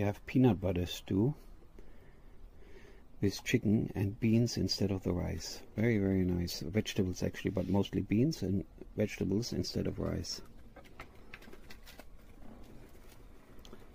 We have peanut butter stew with chicken and beans instead of the rice. Very, very nice. Vegetables actually, but mostly beans and vegetables instead of rice.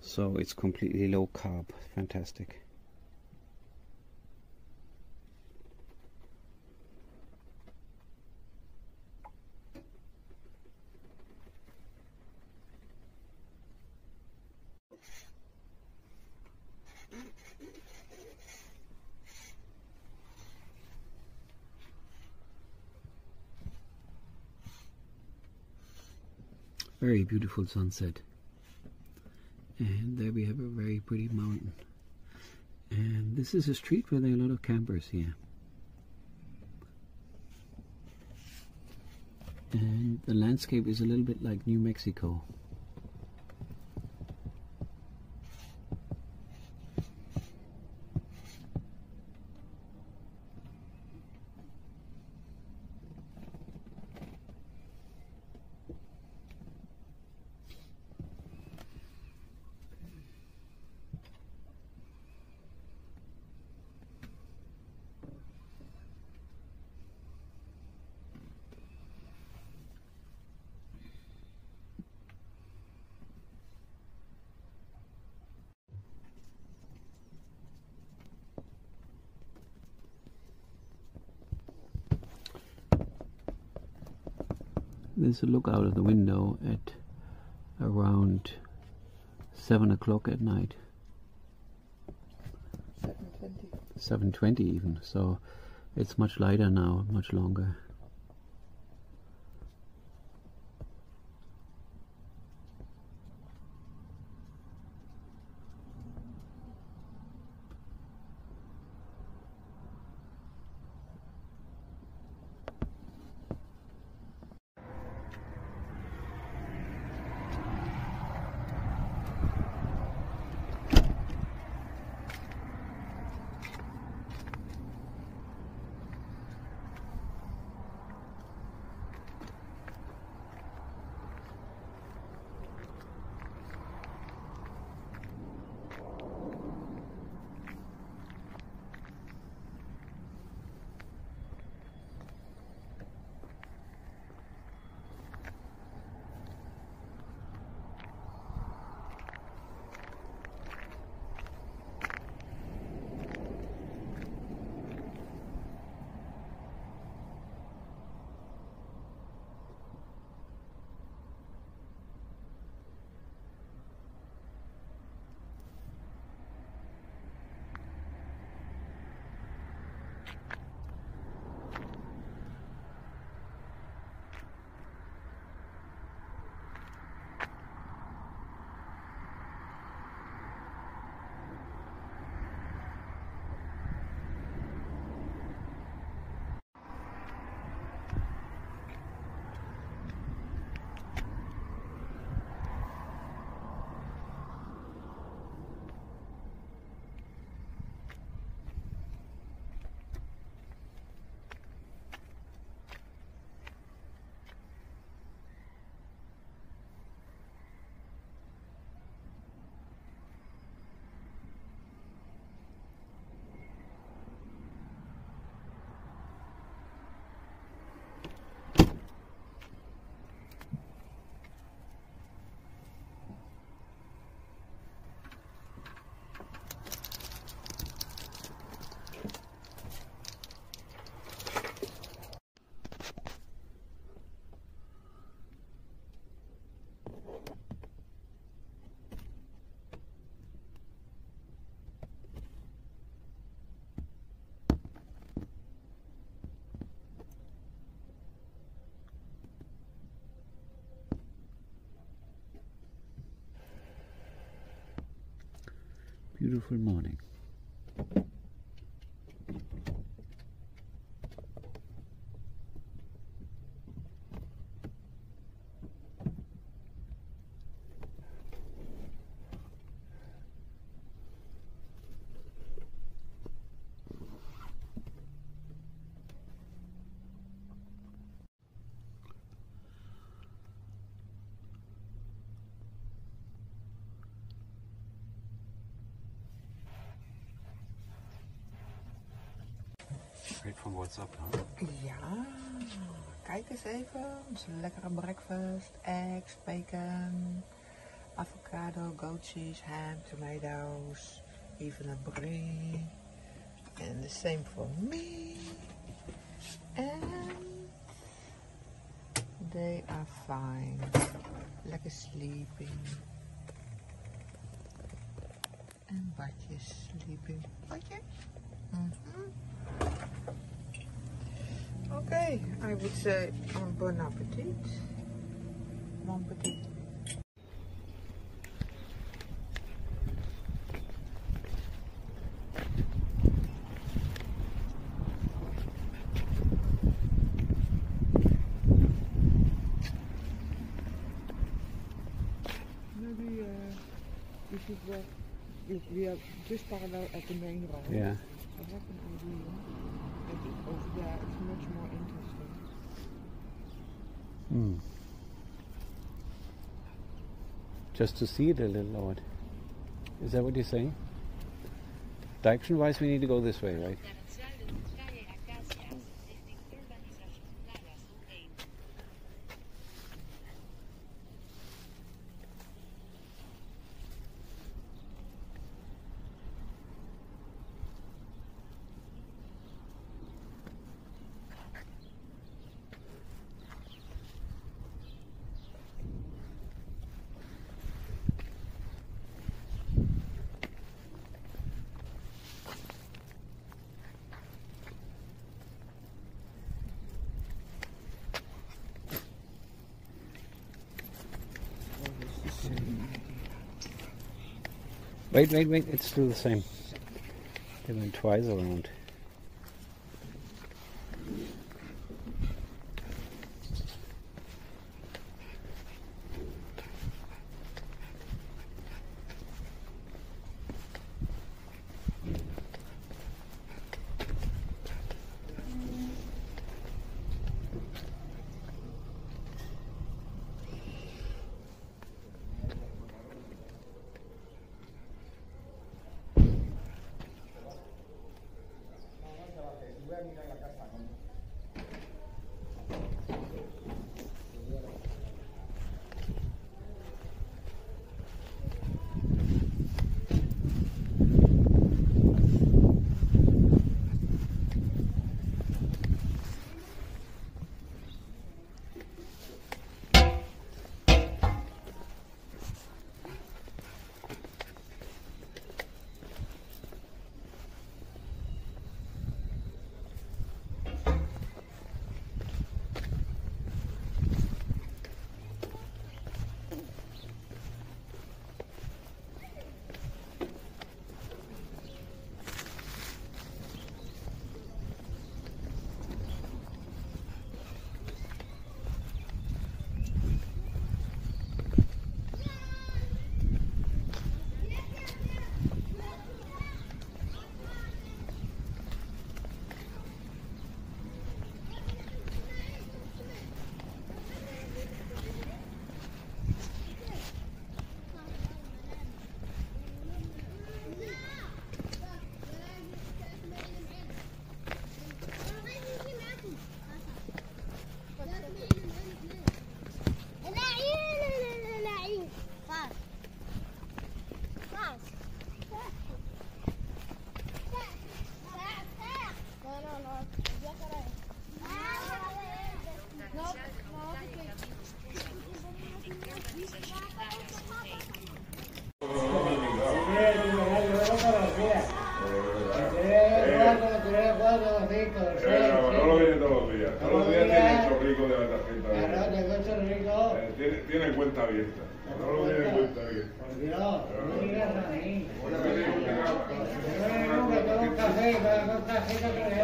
So it's completely low carb. Fantastic. Very beautiful sunset. And there we have a very pretty mountain. And this is a street where there are a lot of campers here. And the landscape is a little bit like New Mexico. There's a look out of the window at around 7 o'clock at night. 7.20. 7.20 even, so it's much lighter now, much longer. Beautiful morning. From WhatsApp, huh? Ja, kijk eens even. Onze lekkere breakfast. Eggs, bacon, avocado, goat cheese, ham, tomatoes, even a brie. And the same for me. And they are fine. Lekker sleeping. En Badje sleeping. Badje? Okay, I would say um, bon appetit. Bon appetit. Maybe uh, we should walk. We, we are just parallel at the main road. Yeah. I have an idea. That it over much more interesting. Hmm. Just to see it a little odd. Is that what you're saying? Direction wise, we need to go this way, right? Wait, wait, wait. It's still the same. They went twice around.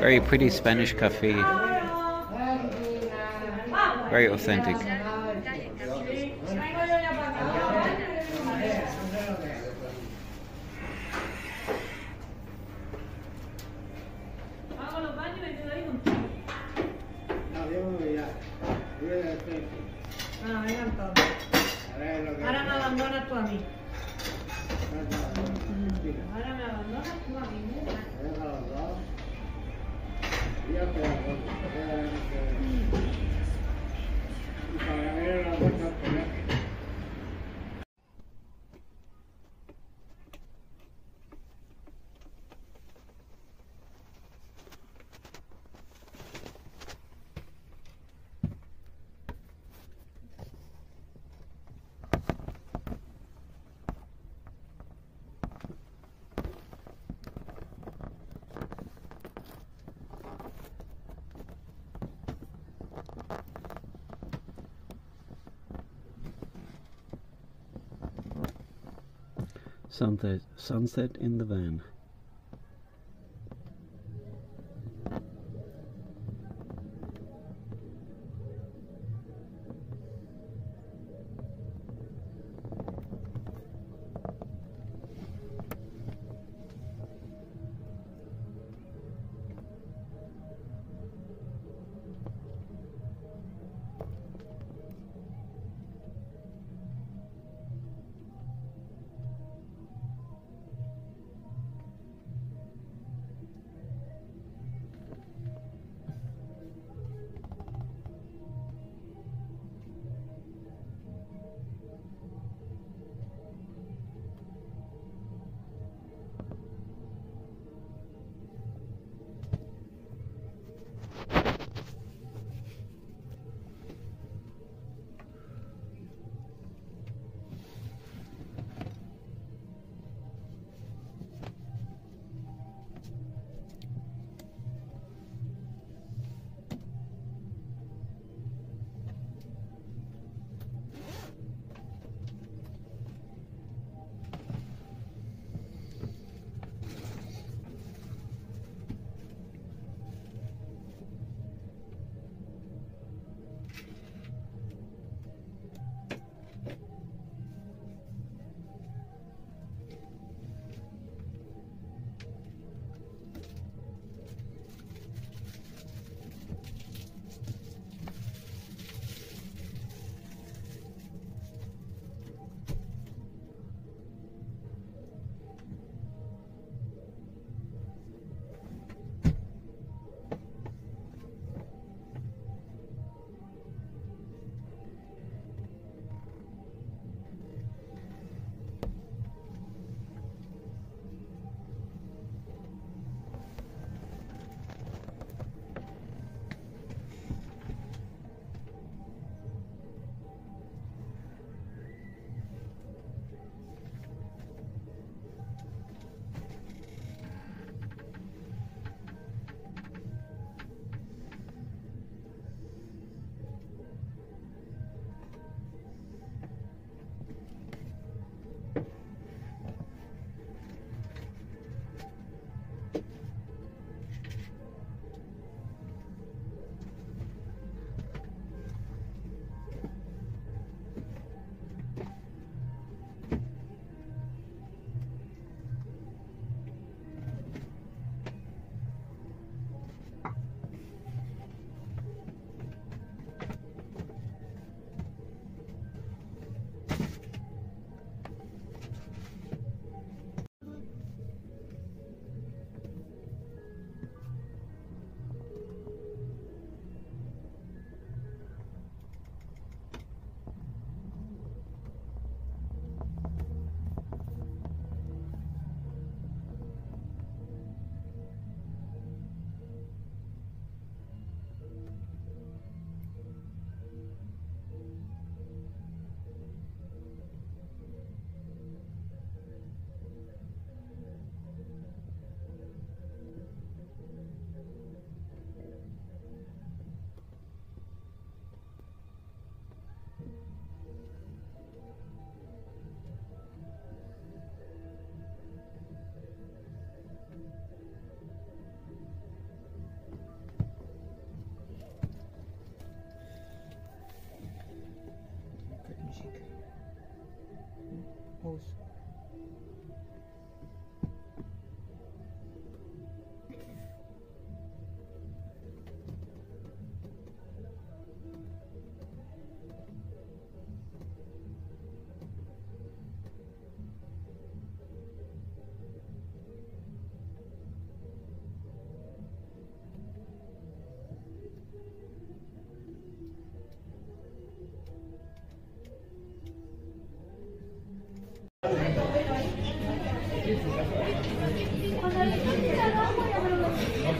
Very pretty Spanish cafe. Very authentic. Sunset, sunset in the van.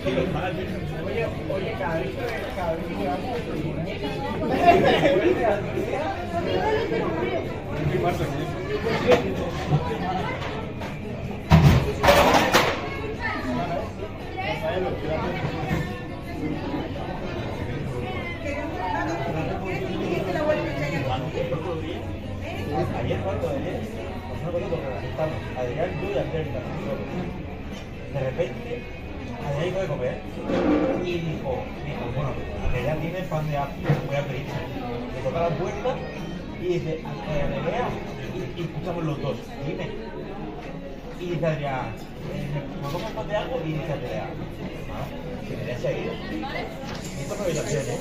Oye, oye, Ayer cuando ayer, no me acuerdo estamos, Adrián, tú y Alberta, de repente Adrián hizo de comer y dijo, dijo, bueno, Adrián tiene pan de apio, voy a pedir. Le toca la puerta y dice, eh, Andrea, y, y escuchamos los dos, dime. Y dice Adrián, eh, ¿me tomas pan de algo? Y dice ah, que Andrea se ha ido. Y esto no hay opción, ¿eh?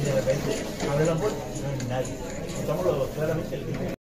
Y de repente abre la puerta y no hay nadie. Estamos los dos claramente el mismo.